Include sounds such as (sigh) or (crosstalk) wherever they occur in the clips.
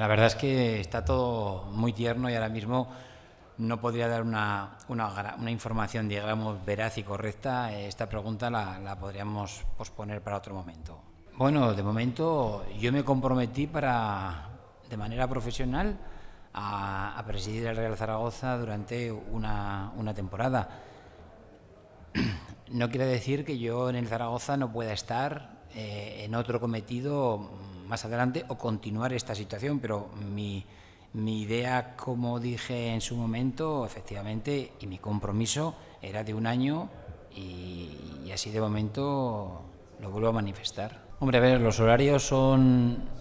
La verdad es que está todo muy tierno y ahora mismo no podría dar una, una, información, digamos, veraz y correcta. Esta pregunta la, la, podríamos posponer para otro momento. Bueno, de momento yo me comprometí para, de manera profesional, a, presidir el Real Zaragoza durante una, una temporada. No quiere decir que yo en el Zaragoza no pueda estar eh, en otro cometido más adelante o continuar esta situación, pero mi, mi idea, como dije en su momento, efectivamente, y mi compromiso era de un año y, así de momento lo vuelvo a manifestar. Hombre, a ver, los horarios son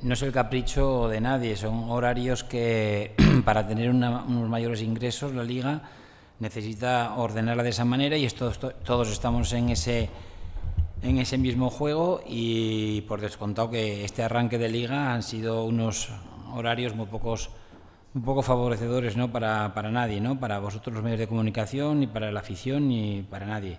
no es el capricho de nadie, son horarios que (clears throat) para tener unos mayores ingresos la liga necesita ordenarla de esa manera y esto, todos estamos en ese en ese mismo juego y por descontado que este arranque de liga han sido unos horarios muy pocos un poco favorecedores ¿no? para, para nadie, ¿no? para vosotros los medios de comunicación, ni para la afición, ni para nadie.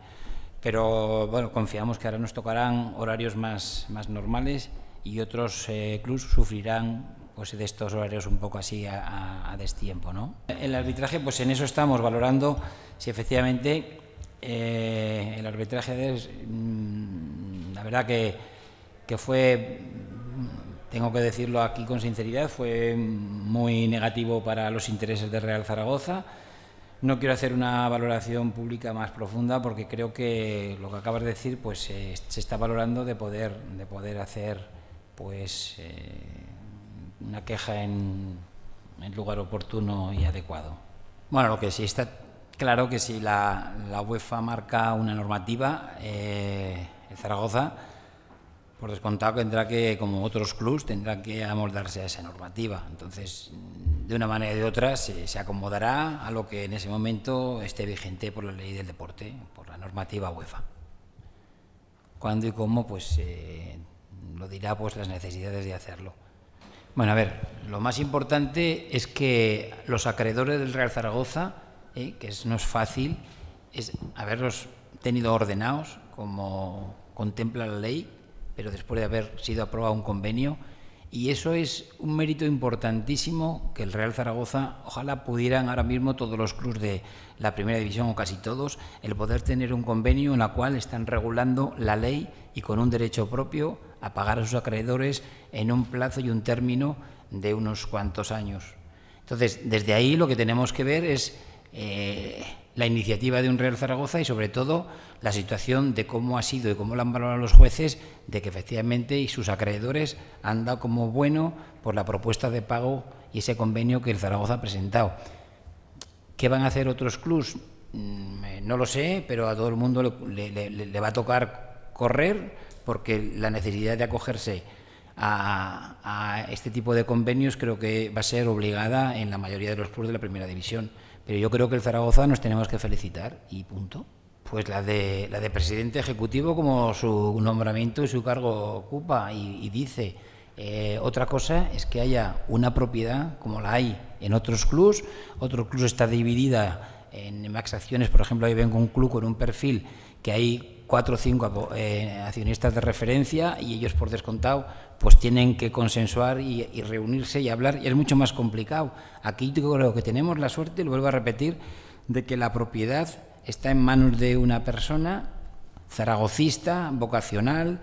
Pero bueno, confiamos que ahora nos tocarán horarios más, más normales y otros eh, clubes sufrirán pues, de estos horarios un poco así a, a, destiempo. ¿no? El arbitraje, pues en eso estamos valorando si efectivamente eh, el arbitraje es, la verdad que, que fue tengo que decirlo aquí con sinceridad, fue muy negativo para los intereses de Real Zaragoza. No quiero hacer una valoración pública más profunda porque creo que lo que acabas de decir pues se está valorando de poder de poder hacer pues eh, una queja en lugar oportuno y adecuado. Bueno, lo que sí está claro que si la, la UEFA marca una normativa, eh, Zaragoza por descontado tendrá que, como otros clubs, tendrá que amoldarse a esa normativa. Entonces, de una manera de otra, se, acomodará a lo que en ese momento esté vigente por la ley del deporte, por la normativa UEFA. Cuándo y cómo, pues eh, lo dirá pues las necesidades de hacerlo. Bueno, a ver, lo más importante es que los acreedores del Real Zaragoza, eh, que no es fácil, es haberlos tenido ordenados como contempla la ley, pero después de haber sido aprobado un convenio. Y eso es un mérito importantísimo que el Real Zaragoza, ojalá pudieran ahora mismo todos los clubes de la primera división o casi todos, el poder tener un convenio en el cual están regulando la ley y con un derecho propio a pagar a sus acreedores en un plazo y un término de unos cuantos años. Entonces, desde ahí lo que tenemos que ver es eh, la iniciativa de un Real Zaragoza y sobre todo la situación de cómo ha sido y cómo lo han valorado los jueces de que efectivamente y sus acreedores han dado como bueno por la propuesta de pago y ese convenio que el Zaragoza ha presentado. ¿Qué van a hacer otros clubs? Mm, eh, no lo sé, pero a todo el mundo le, va a tocar correr porque la necesidad de acogerse a, a, este tipo de convenios creo que va a ser obligada en la mayoría de los clubes de la primera división. Pero yo creo que el Zaragoza nos tenemos que felicitar y punto. Pues la de, la de presidente ejecutivo como su nombramiento y su cargo ocupa y, dice. Eh, otra cosa es que haya una propiedad como la hay en otros clubs. Otro club está dividida en max acciones. Por ejemplo, ahí vengo un club con un perfil que hay cuatro o cinco eh, accionistas de referencia y ellos por descontado pues tienen que consensuar y, reunirse y hablar y es mucho más complicado. Aquí creo que tenemos la suerte, lo vuelvo a repetir, de que la propiedad está en manos de una persona zaragocista, vocacional,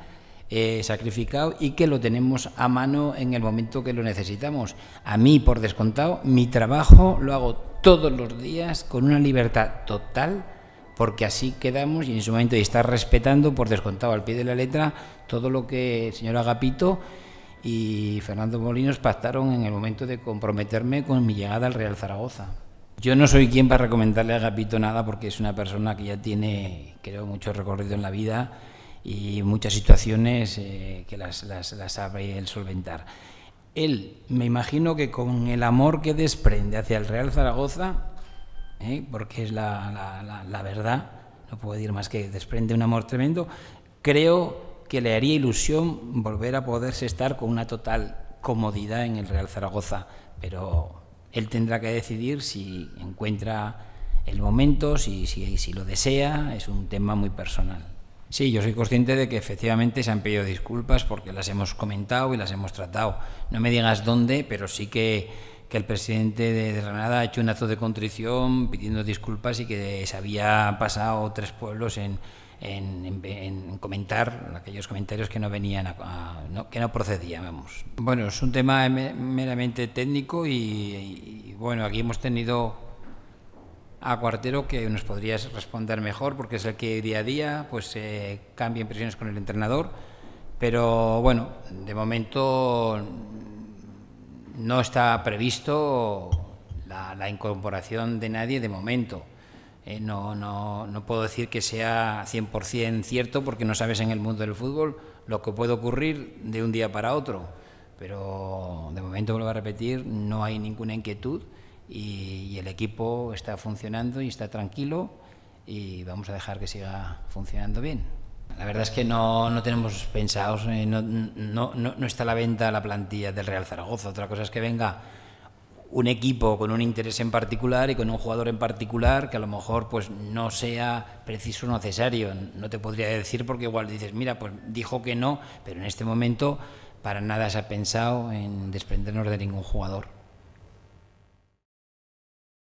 eh, sacrificado y que lo tenemos a mano en el momento que lo necesitamos. A mí, por descontado, mi trabajo lo hago todos los días con una libertad total porque así quedamos y en su momento y estar respetando por descontado al pie de la letra todo lo que el señor Agapito y Fernando Molinos pactaron en el momento de comprometerme con mi llegada al Real Zaragoza. Yo no soy quien para recomendarle a Agapito nada porque es una persona que ya tiene, creo, mucho recorrido en la vida y muchas situaciones eh, que las, las, las sabe él solventar. Él, me imagino que con el amor que desprende hacia el Real Zaragoza, ¿eh? porque es la, la, verdad, no puedo decir más que desprende un amor tremendo, creo que le haría ilusión volver a poderse estar con una total comodidad en el Real Zaragoza, pero él tendrá que decidir si encuentra el momento, si, si, si lo desea, es un tema muy personal. Sí, yo soy consciente de que efectivamente se han pedido disculpas porque las hemos comentado y las hemos tratado. No me digas dónde, pero sí que, que el presidente de Granada ha hecho un acto de contrición pidiendo disculpas y que se había pasado tres pueblos en, en, comentar aquellos comentarios que no venían a, que no procedían vamos. Bueno es un tema meramente técnico y, bueno aquí hemos tenido a Cuartero que nos podrías responder mejor porque es el que día a día pues eh, cambia impresiones con el entrenador pero bueno de momento no está previsto la, incorporación de nadie de momento eh, no, no, no, puedo decir que sea 100% cierto porque no sabes en el mundo del fútbol lo que puede ocurrir de un día para otro. Pero de momento, vuelvo a repetir, no hay ninguna inquietud y, el equipo está funcionando y está tranquilo y vamos a dejar que siga funcionando bien. La verdad es que no, no tenemos pensados, eh, no, no, no está a la venta la plantilla del Real Zaragoza. Otra cosa es que venga un equipo con un interés en particular y con un jugador en particular que a lo mejor pues no sea preciso o necesario. No te podría decir porque igual dices, mira, pues dijo que no, pero en este momento para nada se ha pensado en desprendernos de ningún jugador.